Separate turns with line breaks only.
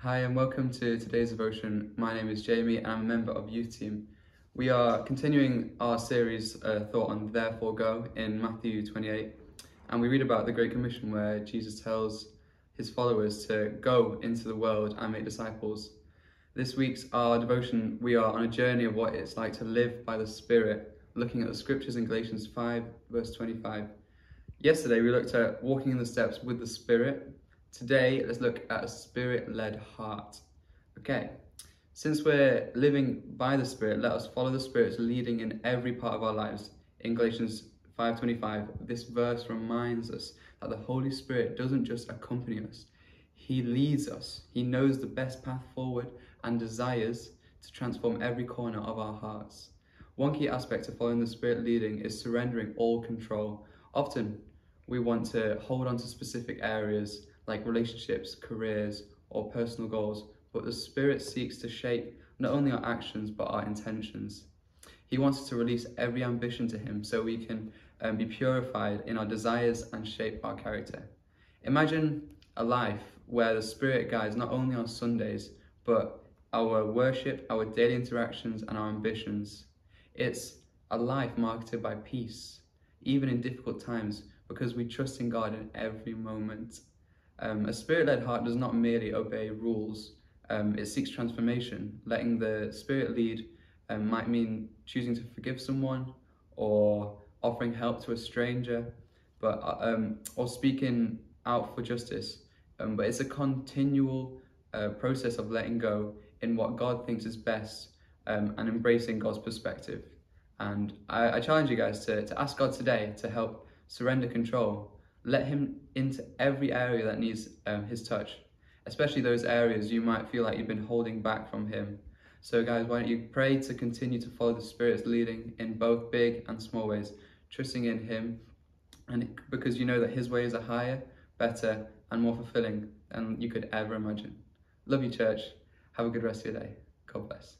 Hi, and welcome to today's devotion. My name is Jamie, and I'm a member of Youth Team. We are continuing our series uh, thought on Therefore Go in Matthew 28, and we read about the Great Commission where Jesus tells his followers to go into the world and make disciples. This week's our devotion, we are on a journey of what it's like to live by the Spirit, looking at the scriptures in Galatians 5, verse 25. Yesterday, we looked at walking in the steps with the Spirit Today, let's look at a spirit-led heart. Okay, since we're living by the Spirit, let us follow the Spirit's leading in every part of our lives. In Galatians 5.25, this verse reminds us that the Holy Spirit doesn't just accompany us, He leads us. He knows the best path forward and desires to transform every corner of our hearts. One key aspect of following the Spirit leading is surrendering all control. Often, we want to hold on to specific areas like relationships, careers, or personal goals, but the Spirit seeks to shape not only our actions but our intentions. He wants to release every ambition to Him so we can um, be purified in our desires and shape our character. Imagine a life where the Spirit guides not only our Sundays but our worship, our daily interactions, and our ambitions. It's a life marketed by peace, even in difficult times, because we trust in God in every moment. Um, a spirit-led heart does not merely obey rules, um, it seeks transformation. Letting the spirit lead um, might mean choosing to forgive someone or offering help to a stranger, but uh, um, or speaking out for justice. Um, but it's a continual uh, process of letting go in what God thinks is best um, and embracing God's perspective. And I, I challenge you guys to, to ask God today to help surrender control let him into every area that needs um, his touch, especially those areas you might feel like you've been holding back from him. So, guys, why don't you pray to continue to follow the Spirit's leading in both big and small ways, trusting in Him, and because you know that His ways are higher, better, and more fulfilling than you could ever imagine. Love you, church. Have a good rest of your day. God bless.